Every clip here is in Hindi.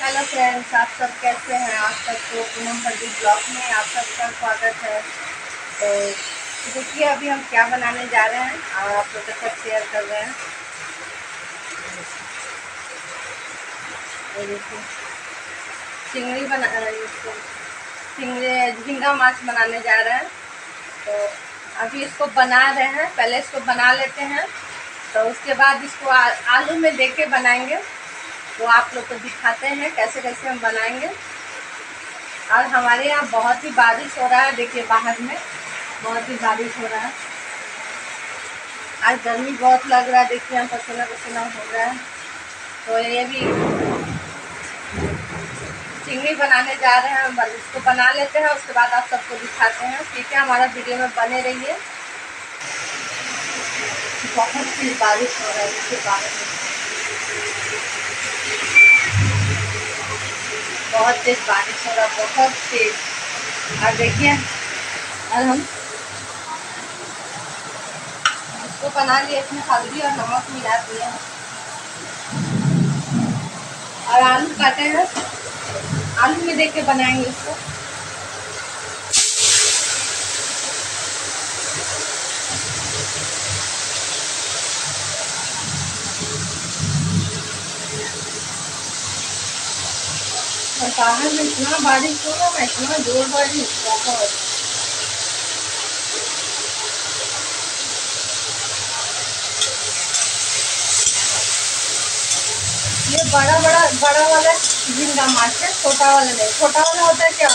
हेलो फ्रेंड्स आप सब कैसे हैं? आप सबको पूनम भट्टी ब्लॉग में आप सबका स्वागत है। तो देखिए अभी हम क्या बनाने जा रहे हैं और आप लोग साथ शेयर कर रहे हैं। देखिए चिंगड़ी बना चिंगड़ी झींगा माछ बनाने जा रहे हैं। तो अभी इसको बना रहे हैं पहले इसको बना लेते हैं। तो उसके बाद इसको आ, आलू में दे के बनाएँगे। तो आप लोग को दिखाते हैं कैसे कैसे हम बनाएँगे। और हमारे यहाँ बहुत ही बारिश हो रहा है, देखिए बाहर में बहुत ही बारिश हो रहा है। आज गर्मी बहुत लग रहा है, देखिए हम पसीना पसीना हो रहा है। तो ये भी चिंगड़ी बनाने जा रहे हैं, हम इसको बना लेते हैं, उसके बाद आप सबको दिखाते हैं। ठीक है, हमारा वीडियो में बने रहिए। बहुत ही बारिश हो रहा है बारे में। बहुत तेज बारिश हो रहा, बहुत तेज। और देखिए, और हम इसको बना लिए, इसमें हल्दी और नमक मिला दिए और आलू काटे हैं। आलू में देख के बनाएँगे इसको। और बाहर में इतना बारिश हो? रहा है इतना ज़ोर बारिश बहुत ये बड़ा बड़ा बड़ा वाला झींगा माछ है, छोटा वाला नहीं। छोटा वाला होता है क्या?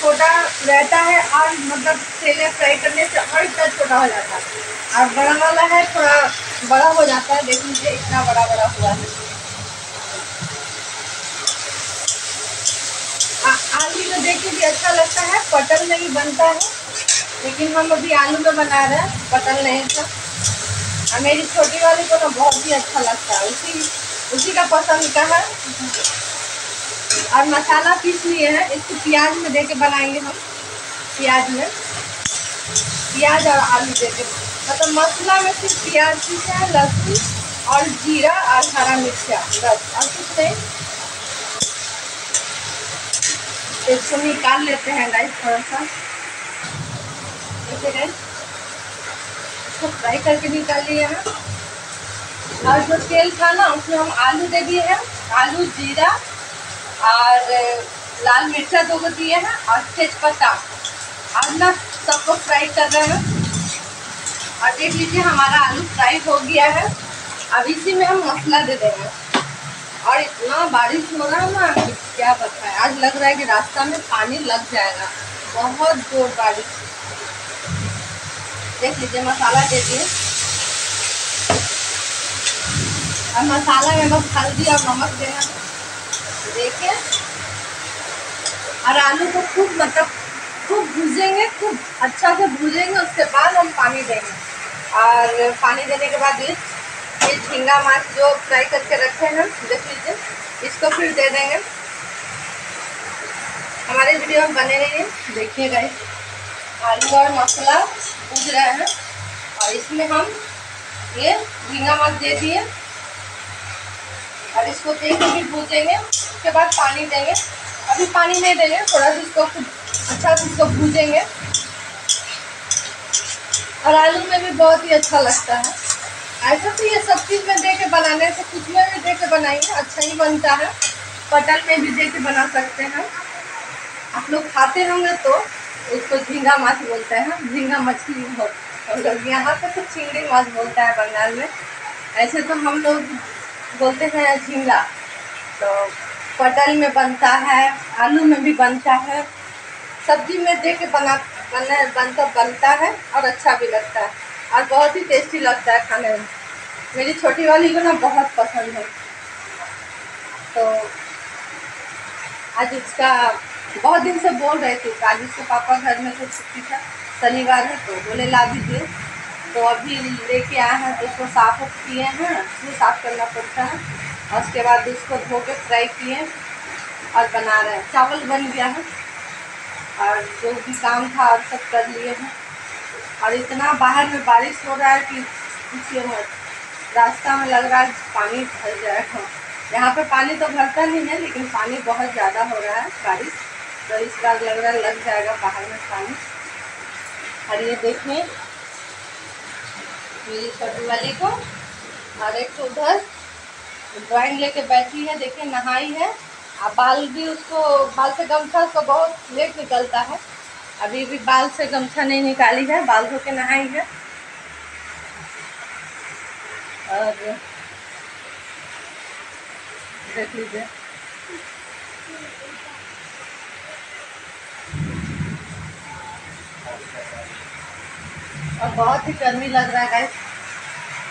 छोटा रहता है और मतलब तेले फ्राई करने से और इतना छोटा हो जाता है। और बड़ा वाला है, थोड़ा बड़ा हो जाता है देख लीजिए इतना बड़ा बड़ा हुआ है। देखिए भी अच्छा लगता है, पटल भी बनता है, लेकिन हम अभी आलू में बना रहे हैं, पटल नहीं था। और मेरी छोटी वाली को ना बहुत ही अच्छा लगता है, उसी उसी का पसंद का है। और मसाला पीस लिए हैं, इसको प्याज में दे के बनाएँगे हम, प्याज में। प्याज और आलू दे के मतलब मसाला में सिर्फ़ प्याज पीस है, लहसुन और जीरा और हरा मिर्चा बस, और कुछ नहीं। तो इसको निकाल लेते हैं गाइस थोड़ा सा ऐसे गाइस इसको फ्राई करके निकाल लिए हैं और जो तेल था ना, उसमें हम आलू दे दिए हैं। आलू, जीरा और लाल मिर्चा दो को दिए हैं और तेजपत्ता। और ना सबको फ्राई कर रहे हैं। और देख लीजिए हमारा आलू फ्राई हो गया है। अब इसी में हम मसाला दे देंगे। और इतना बारिश हो रहा है ना क्या बताए? आज लग रहा है कि रास्ता में पानी लग जाएगा। बहुत ज़ोर बारिश। देख लीजिए, मसाला दे दिए। और मसाला में बस हल्दी और नमक देना देखिए। और आलू को खूब मतलब खूब भूजेंगे, खूब अच्छा से भूजेंगे, उसके बाद हम पानी देंगे। और पानी देने के बाद ये ये झींगा माछ जो फ्राई करके रखे हैं देख लीजिए इसको फिर दे देंगे। हमारे वीडियो में बने रहिए, देखिए गए आलू और मसाला भूज रहे हैं। और इसमें हम ये झींगा माछ दे दिए। और इसको दे भी भूजेंगे, उसके बाद पानी देंगे। अभी पानी नहीं देंगे, थोड़ा सा इसको अच्छा से इसको भूजेंगे। और आलू में भी बहुत ही अच्छा लगता है। ऐसा तो ये सब चीज़ में दे के बनाने से कुछ में भी दे के बनाएँगे अच्छा ही बनता है। पटल में भी दे के बना सकते हैं। आप लोग खाते होंगे तो उसको झींगा माछ बोलते हैं। झींगा मछली हो लोग यहाँ पे तो चिंगड़ी माछ बोलता है बंगाल में। ऐसे तो हम लोग बोलते हैं झींगा। तो पटल में बनता है, आलू में भी बनता है। सब्ज़ी में दे के बना बना बनता बनता है और अच्छा भी लगता है। और बहुत ही टेस्टी लगता है खाने में। मेरी छोटी वाली को ना बहुत पसंद है। तो आज इसका बहुत दिन से बोल रहे थे आज उसके पापा घर में तो छुट्टी था, शनिवार है तो बोले ला दीजिए तो अभी लेके आए हैं तो उसको साफ़ किए हैं इसमें साफ़ करना पड़ता है। और उसके बाद उसको धो के फ्राई किए और बना रहे हैं। चावल बन गया है और जो भी काम था और सब कर लिए हैं। और इतना बाहर में बारिश हो रहा है कि पूछिए मत। रास्ता में लग रहा है पानी भर जाएगा यहाँ पर पानी तो भरता नहीं है, लेकिन पानी बहुत ज़्यादा हो रहा है बारिश तो इस बार लग रहा है लग जाएगा बाहर में पानी। और ये देखिए मेरी छोटी वाली को। और एक तो उधर ड्राइंग लेके बैठी है, देखिए नहाई है। और बाल भी उसको, बाल से गमछा उसको बहुत लेट निकलता है। अभी भी बाल से गमछा नहीं निकाली है, बाल धो के नहाई है। और देख लीजिए। और बहुत ही गर्मी लग रहा है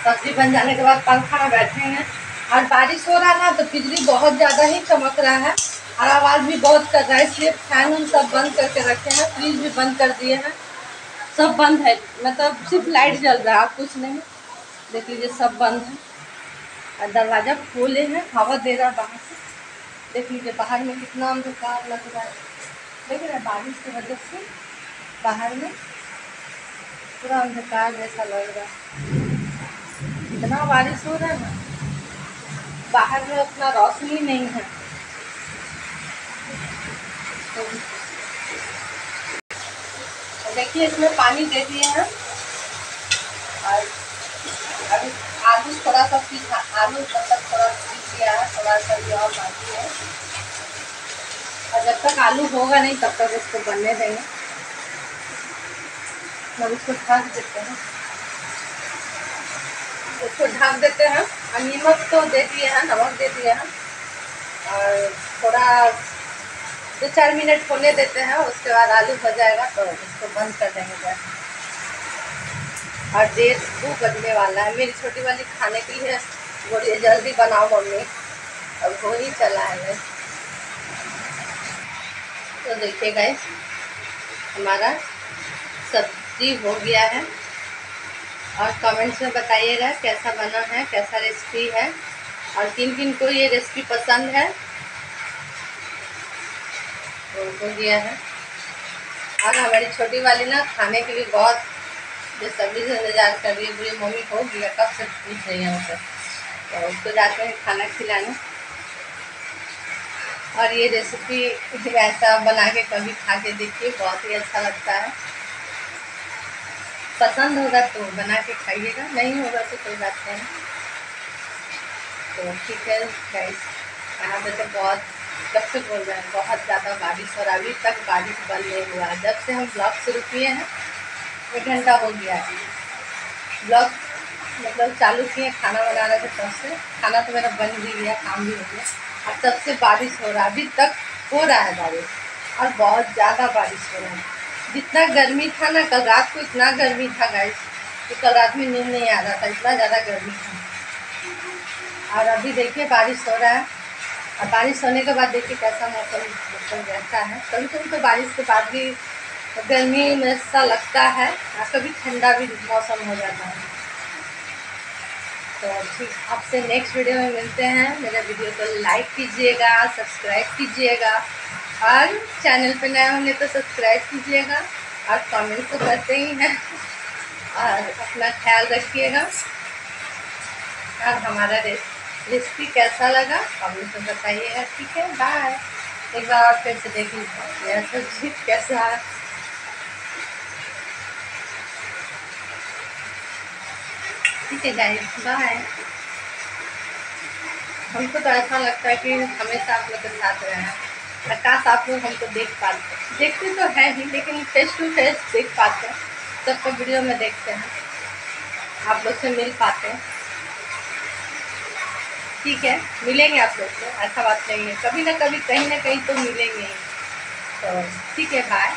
सब्ज़ी बन जाने के बाद पंखा में बैठे हैं। और बारिश हो रहा है ना तो बिजली बहुत ज़्यादा ही चमक रहा है। और आवाज़ भी बहुत कर रहा है, इसलिए फ़ैन उन सब बंद करके रखे हैं। फ्रिज भी बंद कर दिए हैं। सब बंद है मतलब सिर्फ़ लाइट जल रहा है, कुछ नहीं। देख लीजिए, सब बंद है। और दरवाज़ा खोले हैं, हवा दे रहा है बाहर से। देख लीजिए, बाहर में कितना अंधकार लग रहा है। देख रहे बारिश की वजह से बाहर में पूरा अंधकार जैसा लग रहा है। इतना बारिश हो रहा है ना, बाहर में उतना रोशनी नहीं है। तो देखिए, इसमें पानी दे दिए हैं। और थोड़ा सा सीखा आलू मतलब थोड़ा सीख गया है थोड़ा सा भी और बाकी है। और जब तक आलू होगा नहीं, तब तक उसको बनने देंगे। अब इसको ढक देते हैं। उसको ढक देते हैं। और नमक तो दे दिए हैं, नमक दे दिए हैं। और थोड़ा दो चार मिनट होने देते हैं, उसके बाद आलू हो जाएगा तो उसको बंद कर देंगे गैस। और डेढ़ दो बजने वाला है। मेरी छोटी वाली खाने की है बोलिए जल्दी बनाओ मम्मी। अब हो ही चला है। तो देखिए गैस हमारा सब्ज़ी हो गया है। और कमेंट्स में बताइएगा कैसा बना है, कैसा रेसिपी है। और किन किन को ये रेसिपी पसंद है। तो हो गया है। और हमारी छोटी वाली ना खाने के लिए बहुत जो सभी से इंतज़ार कर रही है बुरी मम्मी हो गया कब से पूछ रही है हमसे तो उसको जाते हैं खाना खिलाने और ये रेसिपी ऐसा बना के कभी खा के देखिए, बहुत ही अच्छा लगता है। पसंद होगा तो बना के खाइएगा, नहीं होगा तो कोई बात नहीं। तो ठीक है गाइस यहाँ पे तो बहुत कब से बोल रहे हैं, बहुत ज़्यादा बारिश और अभी तक बारिश बंद नहीं हुआ। जब से हम ब्लॉग शुरू किए हैं एक घंटा हो गया है। ब्लॉग मतलब चालू किए, खाना बना रहे थे तब से। खाना तो मेरा बन भी गया, काम भी हो गया। और तब से बारिश हो रहा है। अभी तक हो रहा है बारिश। और बहुत ज़्यादा बारिश हो रहा है। जितना गर्मी था ना, कल रात को इतना गर्मी था गाइस कि कल रात में नींद नहीं आ रहा था। इतना ज़्यादा गर्मी था। और अभी देखिए बारिश हो रहा है। और बारिश होने के बाद देखिए कैसा मौसम रहता है। कभी कभी तो बारिश के बाद भी गर्मी में सा लगता है और कभी ठंडा भी मौसम हो जाता है। तो ठीक, आपसे नेक्स्ट वीडियो में मिलते हैं। मेरे वीडियो को लाइक कीजिएगा सब्सक्राइब कीजिएगा, और चैनल पर नए होंगे तो सब्सक्राइब कीजिएगा, और कमेंट तो करते ही हैं। और अपना ख्याल रखिएगा। और हमारा रेसिपी कैसा लगा कमेंट में बताइएगा, ठीक है? बाय एक बार फिर से देख लीजिए सब्ज़ी कैसा है। ठीक है गाइस बाय हमको तो ऐसा लगता है कि हमेशा आप लोग के साथ रहें काश आप लोग हमको देख पाते देखते तो हैं ही, लेकिन फेस टू फेस देख पाते हैं। सबको वीडियो में देखते हैं। आप लोग से मिल पाते हैं। ठीक है, मिलेंगे आप लोग से, ऐसा बात नहीं है। कभी ना कभी, कहीं ना कहीं तो मिलेंगे ही। तो ठीक है बाय